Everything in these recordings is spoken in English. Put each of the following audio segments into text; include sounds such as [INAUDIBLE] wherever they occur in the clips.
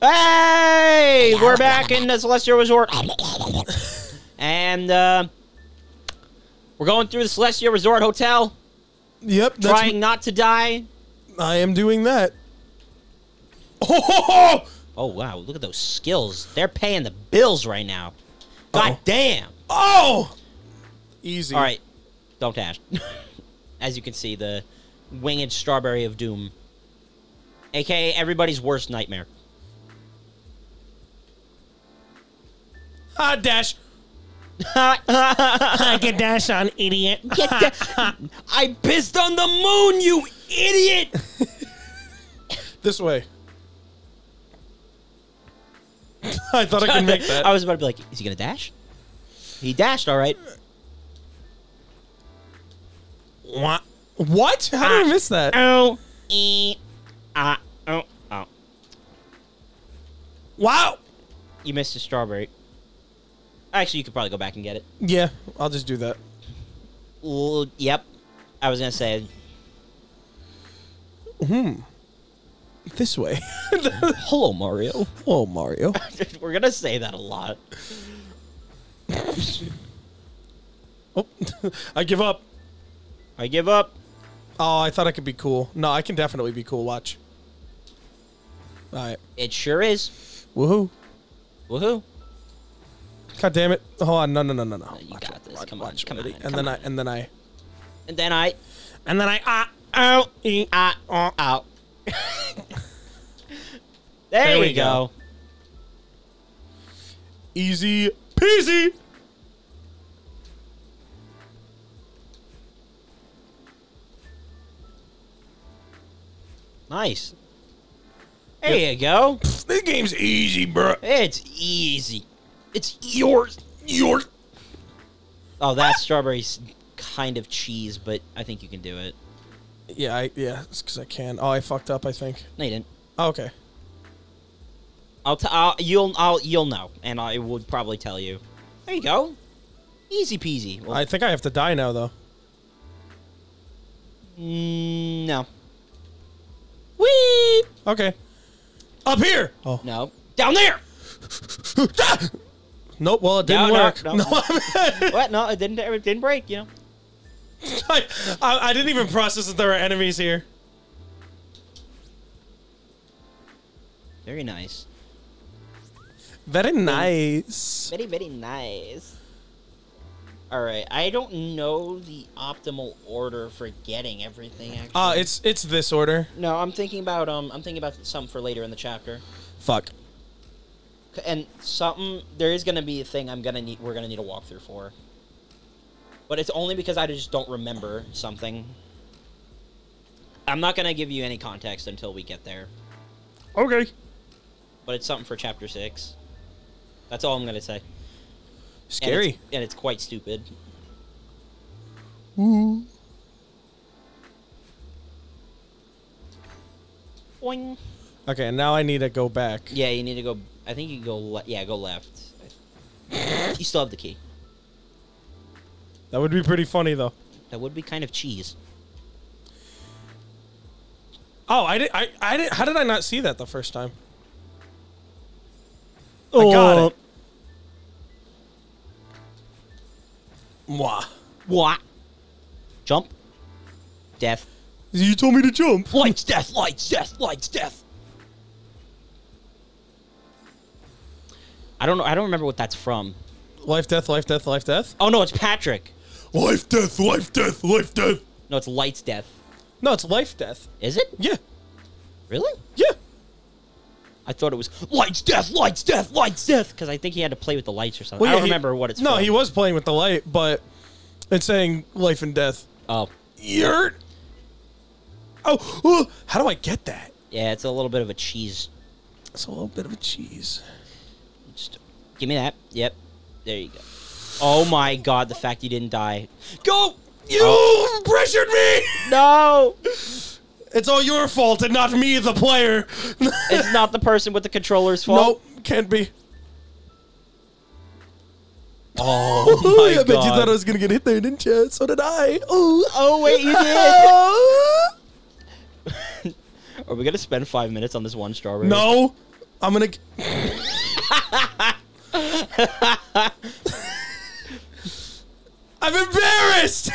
Hey, we're back in the Celestial Resort. [LAUGHS] and uh, we're going through the Celestial Resort Hotel, Yep. That's trying not to die. I am doing that. Oh, [LAUGHS] Oh, wow. Look at those skills. They're paying the bills right now. God Uh-oh. damn. oh, easy. All right. Don't dash. [LAUGHS] As you can see, the winged strawberry of doom. AKA everybody's worst nightmare. Ah, dash. [LAUGHS] I Get dash on, idiot. [LAUGHS] I pissed on the moon, you idiot! [LAUGHS] this way. I thought I could make that. I was about to be like, is he gonna dash? He dashed, all right. What? What? How did I miss that? Oh, e, ah, oh, oh. Wow. You missed a strawberry. Actually, you could probably go back and get it. Yeah, I'll just do that. Well, yep. I was gonna say, Hmm. This way. [LAUGHS] hello, Mario. oh, Mario. [LAUGHS] We're gonna say that a lot. Oh, [LAUGHS] I give up. I give up. Oh, I thought I could be cool. No, I can definitely be cool. Watch. All right. It sure is. Woohoo. Woohoo! God damn it. Hold on. No, no, no, no, no. you Watch got it, this. watch, Come on, watch, come ready? on, And come then on. I, and then I, And then I, and then I, ah, ow, e, ah, oh, out. [LAUGHS] there, There we go. go. easy peasy. Nice. There you go. This game's easy, bro. It's easy. It's yours. Yours. Oh, that strawberry's kind of cheese, but I think you can do it. Yeah, I, yeah, it's because I can. Oh, I fucked up. I think. No, you didn't. Oh, okay. I'll, t- I'll you'll I'll you'll know, and I would probably tell you. There you go. Easy peasy. Well, I think I have to die now, though. mm, no, Whee! Okay. Up here. Oh. no, down there. [LAUGHS] Nope. Well, it didn't No, no, work. no. [LAUGHS] No, [LAUGHS] what? No, it didn't. It didn't break. You know. [LAUGHS] I, I, I didn't even process that there were enemies here. Very nice. Very nice. Very very nice. All right, I don't know the optimal order for getting everything. Actually, Uh, it's it's this order. no. I'm thinking about um. I'm thinking about something for later in the chapter. Fuck. And something there is gonna be a thing I'm gonna need. We're gonna need a walkthrough for. But it's only because I just don't remember something. I'm not gonna give you any context until we get there. Okay. But it's something for chapter six. That's all I'm gonna say. And Scary. it's, and it's quite stupid. Ooh. Boing. Okay, now I need to go back. Yeah, you need to go. I think you go. Le- yeah, go left. you still have the key. That would be pretty funny though. That would be kind of cheese. Oh, I did. I, I did. How did I not see that the first time? I oh. got it. Mwah. What? Jump. Death. You told me to jump. Lights, death, lights, death, lights, death. I don't know. I don't remember what that's from. Life, death, life, death, life, death. Oh no, it's Patrick. Life, death, life, death, life, death. No, it's lights, death. No, it's life, death. Is it Yeah, really? yeah. I thought it was lights, death, lights, death, lights, death. Because I think he had to play with the lights or something. Well, I don't he- remember what it's. No, from. he was playing with the light, but it's saying life and death. Oh, Yurt. Oh, how do I get that? yeah. It's a little bit of a cheese. It's a little bit of a cheese. Just give me that. Yep. There you go. Oh my god, the fact you didn't die. Go! You Oh. pressured me. [LAUGHS] No! It's all your fault and not me, the player. [LAUGHS] It's not the person with the controller's fault. Nope, can't be. [LAUGHS] Oh my I god. bet you thought I was gonna get hit there, didn't you? So did I. Oh, Oh wait, you did. Are we gonna spend five minutes on this one strawberry? no. I'm gonna. G- [LAUGHS] I'm embarrassed.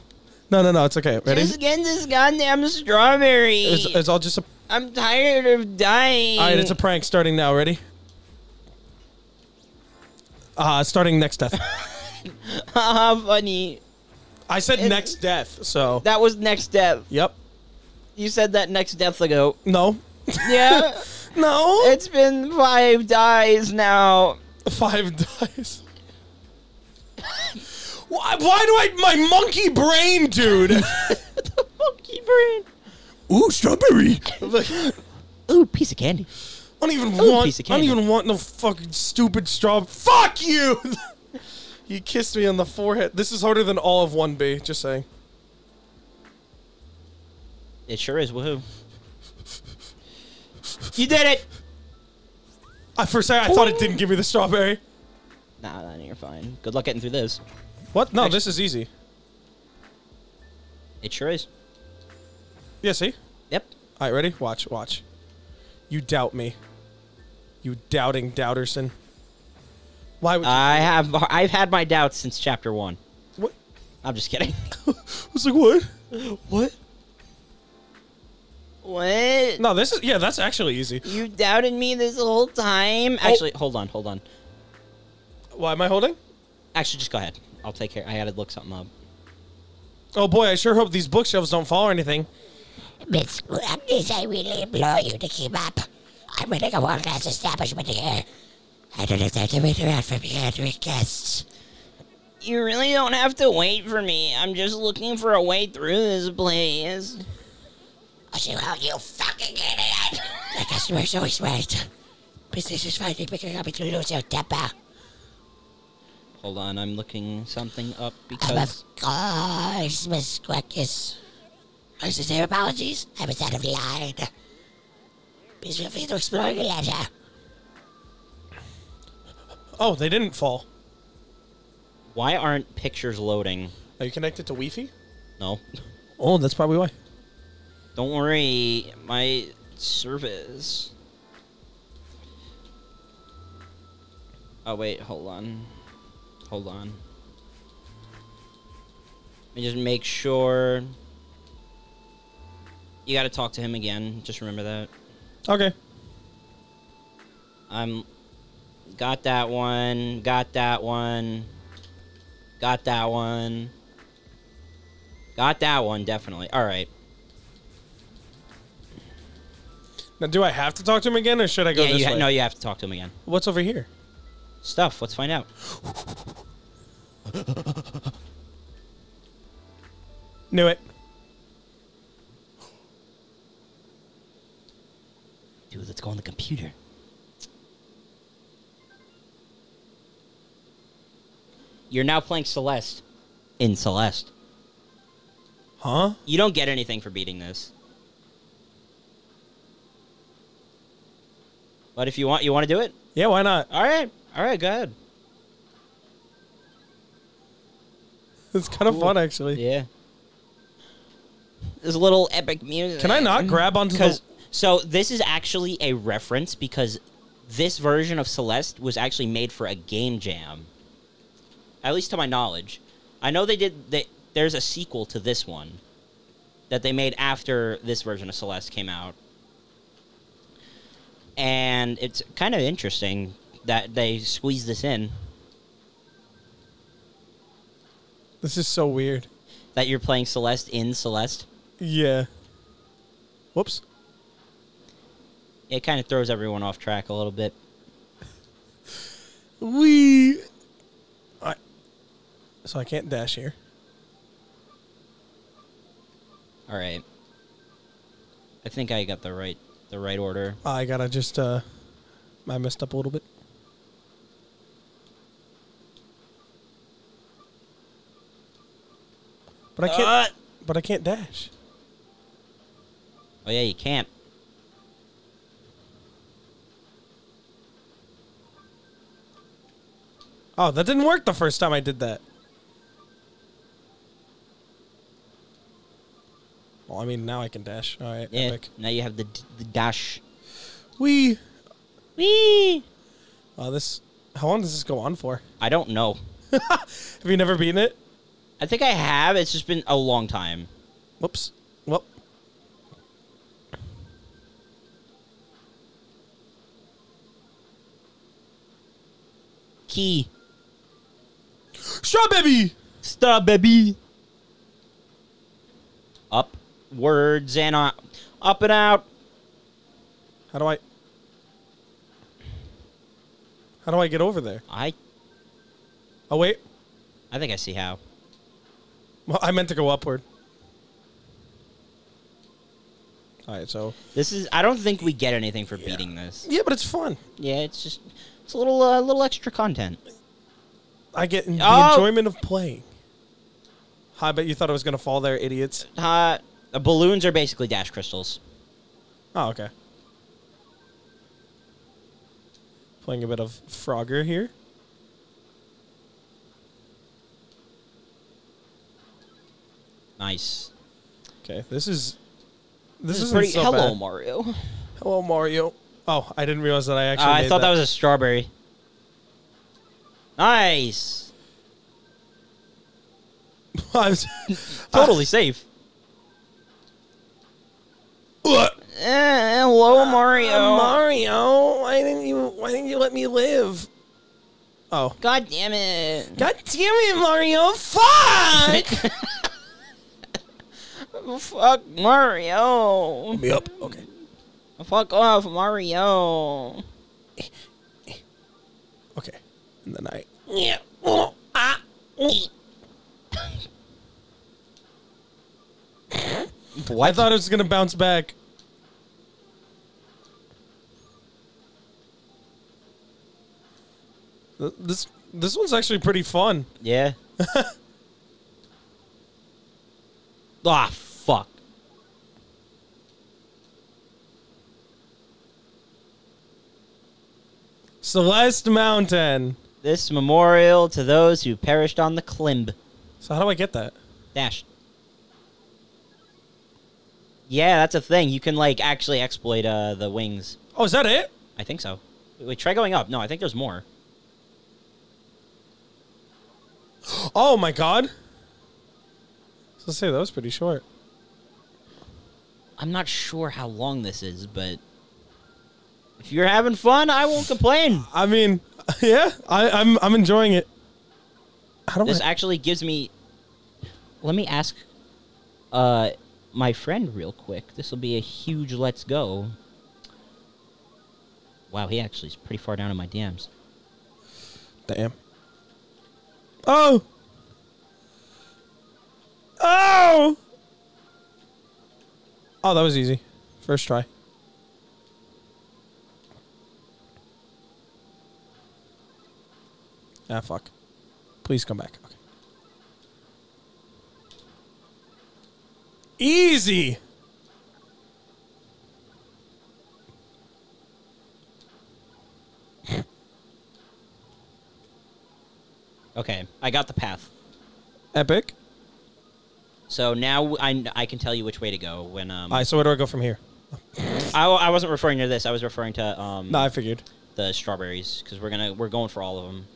[LAUGHS] no, no, no. It's okay. Ready? Just get this goddamn strawberry. It's, it's all just a. I'm tired of dying. All right, it's a prank starting now. Ready? Uh, starting next death. [LAUGHS] Haha, funny. I said It- next death, so. That was next death. Yep. You said that next death ago. No. Yeah. No. it's been five dies now. Five dice. why, why do I. My monkey brain, dude. [LAUGHS] the monkey brain. Ooh, strawberry. Ooh, piece of candy. I don't even Ooh, want. I don't even want no fucking stupid straw. Fuck you! [LAUGHS] you kissed me on the forehead. This is harder than all of one B. Just saying. It sure is. Woohoo. You did it. I for a second I thought it didn't give me the strawberry. Nah, nah, you're fine. Good luck getting through this. What? No, Actu- this is easy. It sure is. Yeah. See. Yep. All right, ready? Watch, watch. You doubt me. You doubting doubterson. Why would you? I have. I've had my doubts since chapter one. what? I'm just kidding. [LAUGHS] I was like, what? what? What? No, this is yeah. That's actually easy. You doubted me this whole time. Actually, hold on, hold on. Why am I holding? Actually, just go ahead. I'll take care. I gotta look something up. Oh boy, I sure hope these bookshelves don't fall or anything. Miss Gladys, I really implore you to keep up. I'm running a world-class establishment here. I don't have to wait around for meandering guests. You really don't have to wait for me. I'm just looking for a way through this place. Oh, so how you fucking idiot! The customer's always right. Business is finally picking up, and you lose your temper. Hold on, I'm looking something up because of course, Miss Quackus. My sincere apologies. I was out of line. Please feel free to explore your leisure. Oh, they didn't fall. why aren't pictures loading? Are you connected to Wi-Fi? No. Oh, that's probably why. Don't worry, my service. Oh wait, hold on. Hold on. Let me just make sure. You gotta talk to him again. Just remember that. Okay. I'm got that one, got that one, got that one. Got that one, definitely. Alright. Now, do I have to talk to him again, or should I go Yeah, this you ha- way? no, you have to talk to him again. What's over here? Stuff, let's find out. Knew it. Dude, let's go on the computer. You're now playing Celeste in Celeste. Huh? You don't get anything for beating this. But if you want, you want to do it? Yeah, why not? All right. All right, go ahead. [LAUGHS] It's kind of Cool. fun, actually. Yeah. There's a little epic music. Can I not mm-hmm. grab onto Because the? so this is actually a reference because this version of Celeste was actually made for a game jam. At least to my knowledge, I know they did. They, there's a sequel to this one that they made after this version of Celeste came out, and it's kind of interesting that they squeezed this in. This is so weird. That you're playing Celeste in Celeste. Yeah. Whoops. It kind of throws everyone off track a little bit. We. I. So I can't dash here. All right. I think I got the right the right order. I gotta just. uh I messed up a little bit. But I can't. Uh, but I can't dash. oh yeah, you can't. Oh, that didn't work the first time I did that. Well, I mean, now I can dash. All right, Yeah. epic. Now you have the the dash. We. Whee! Oh, this. How long does this go on for? I don't know. [LAUGHS] Have you never beaten it? I think I have. It's just been a long time. Whoops. Well. Key. Straw baby. Stop, baby. Upwards and up, up and out. How do I? How do I get over there? I, Oh wait. I think I see how. Well, I meant to go upward. All right, so This is. I don't think we get anything for beating this. yeah, but it's fun. Yeah, it's just. It's a little, uh, little extra content. I get the Oh! enjoyment of playing. I bet you thought I was gonna fall there, idiots. Uh, uh, balloons are basically dash crystals. Oh, okay. Playing a bit of Frogger here. Nice. Okay, this is this, This, is pretty. so hello, bad. Mario. Hello, Mario. Oh, I didn't realize that I Uh, actually. I thought that. was a strawberry. Nice. [LAUGHS] I was- Totally safe. What? Eh, hello, Mario. Uh, Mario, why didn't you? Why didn't you let me live? Oh, God damn it. God damn it, Mario! Fuck! [LAUGHS] Fuck Mario. me up. Okay. Fuck off, Mario. Okay. And then I. Yeah. Oh, ah. Ee. I thought it was gonna bounce back. This this one's actually pretty fun. Yeah. [LAUGHS] ah, fuck. Celeste Mountain. This memorial to those who perished on the Klimb. So how do I get that? Dash. Yeah, that's a thing. You can like actually exploit uh, the wings. Oh, is that it? I think so. Wait, wait, try going up. No, I think there's more. Oh my god. So say that was pretty short. I'm not sure how long this is, but if you're having fun, I won't complain. I mean, [LAUGHS] yeah, I, I'm I'm enjoying it. How do This I? actually gives me. Let me ask, uh, my friend real quick. This will be a huge let's go. Wow, he actually is pretty far down in my DMs. Damn. Oh. Oh. Oh, that was easy. First try. Ah, fuck. Please come back. Okay. Easy. Okay, I got the path. Epic. So now I, I can tell you which way to go. When um, All right, so where do I go from here? I, I wasn't referring to this. I was referring to um No, I figured. the strawberries because we're gonna we're going for all of them.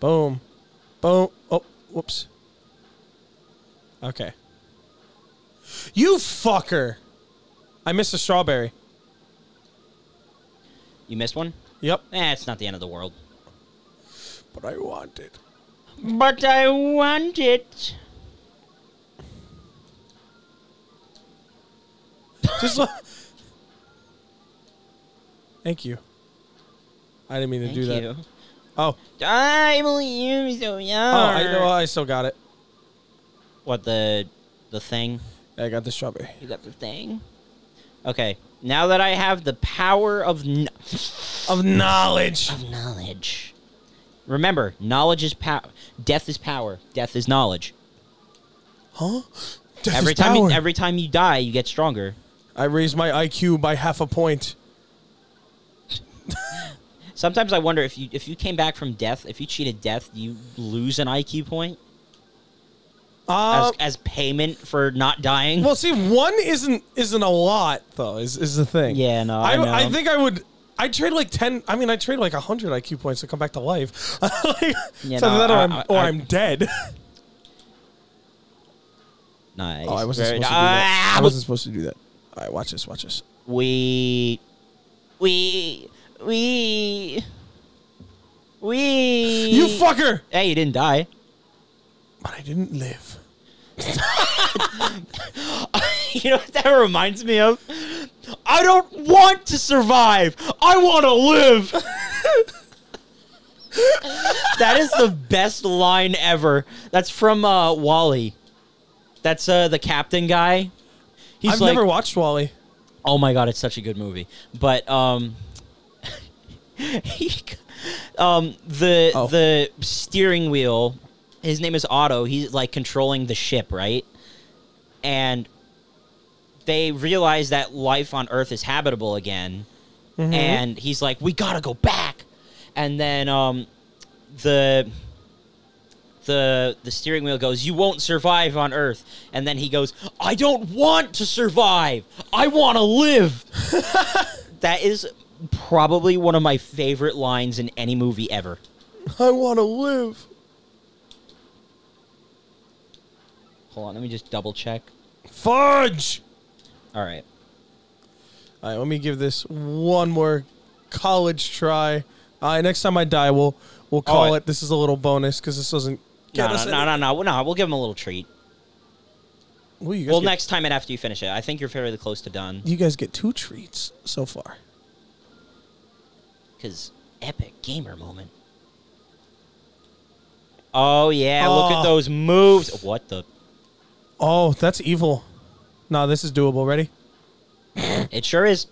Boom. Boom. Oh, whoops. Okay. You fucker. I missed a strawberry. You missed one? Yep. Eh, it's not the end of the world. But I want it. But I want it. Just look. Thank you. I didn't mean to Thank do that. Oh. I believe you so young. Oh, I know. I still got it. What the the thing? I got the strawberry. You got the thing. Okay, now that I have the power of kn- Of knowledge. of knowledge. Remember, knowledge is power. Death is power. Death is knowledge. Huh? Death every time, you, every time you die, you get stronger. I raised my IQ by half a point. [LAUGHS] Sometimes I wonder if you if you came back from death, if you cheated death, do you lose an IQ point. Uh, as, as payment for not dying. well, see, one isn't isn't a lot though. Is is the thing? Yeah, no, I I, know. I think I would. I trade like ten. I mean, I trade like hundred IQ points to come back to life. [LAUGHS] like, Yeah, so no, that or I- I'm I- or I- I'm dead. [LAUGHS] nice. Oh, I wasn't Very supposed to do that. I wasn't supposed to do that. All right, watch this. Watch this. We, we, we, we. You fucker! Hey, you didn't die. But I didn't live. [LAUGHS] you know what that reminds me of? I don't want to survive. I want to live. [LAUGHS] that is the best line ever. That's from uh, WALL-E. That's uh, the captain guy. He's I've like, never watched WALL-E. oh my god, it's such a good movie. But um, [LAUGHS] he, um, the Oh. the steering wheel. His name is Otto. He's like controlling the ship, right? And they realize that life on Earth is habitable again, and he's like, "We gotta go back." And then um, the the the steering wheel goes, "You won't survive on Earth." And then he goes, "I don't want to survive. I want to live." [LAUGHS] that is probably one of my favorite lines in any movie ever. I want to live. Hold on, let me just double check. Fudge. All right. All right, let me give this one more college try. All right, next time I die, we'll we'll call Oh, it. This is a little bonus because this doesn't get No, no, no, no, no, no. We'll give him a little treat. Guys Well, get, next time and after you finish it. I think you're fairly close to done. you guys get two treats so far. Because epic gamer moment. Oh, yeah. Look Oh. at ah. those moves. What the? Oh, that's evil. No, this is doable. Ready? It sure is.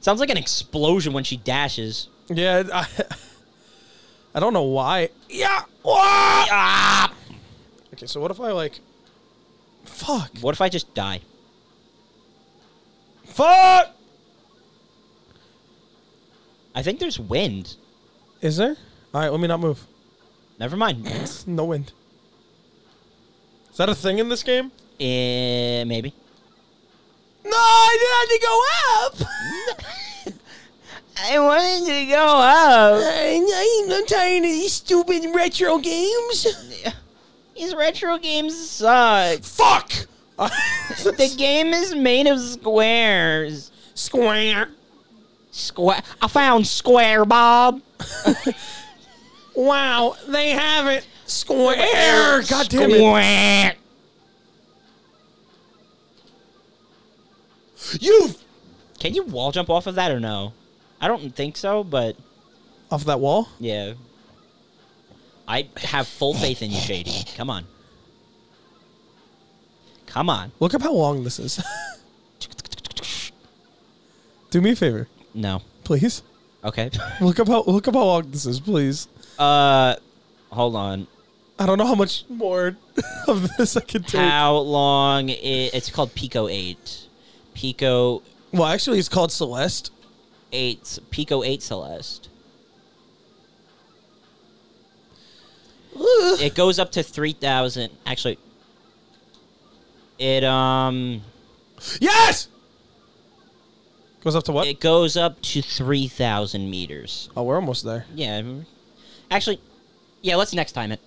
Sounds like an explosion when she dashes. Yeah, [LAUGHS] I, I don't know why. Yeah. Ah! Okay, so what if I like? Fuck. What if I just die? Fuck. I think there's wind. Is there? All right, let me not move. Never mind. [LAUGHS] No wind. Is that a thing in this game? Eh, maybe. No, I didn't have to go up. [LAUGHS] I wanted to go up. I, I'm tired of these stupid retro games. These retro games suck. Fuck. [LAUGHS] The game is made of squares. Square. Square. I found Square Bob. [LAUGHS] Wow, they have it. Square. God damn it. You Can you wall jump off of that or no? I don't think so, but off that wall. yeah. I have full faith in you, Shady. Come on. Come on. Look up how long this is. [LAUGHS] Do me a favor, No. please. Okay. [LAUGHS] Look up how look up how long this is, please. Uh, hold on. I don't know how much more [LAUGHS] of this I can take. How long? i it's called Pico Eight. Pico Well, actually, it's called Celeste. Eight. Pico Eight Celeste. It goes up to three thousand. Actually, it um Yes. Goes up to what? it goes up to three thousand meters. oh, we're almost there. Yeah. Actually, yeah. Let's next time it.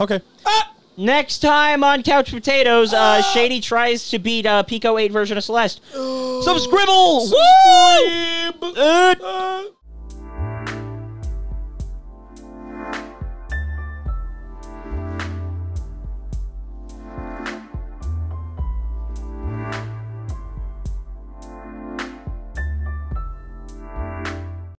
Okay. Ah! Next time on Couch Potatoes, uh, Shady tries to beat uh, Pico 8 version of Celeste. Some scribble! Woo! Uh, Uh,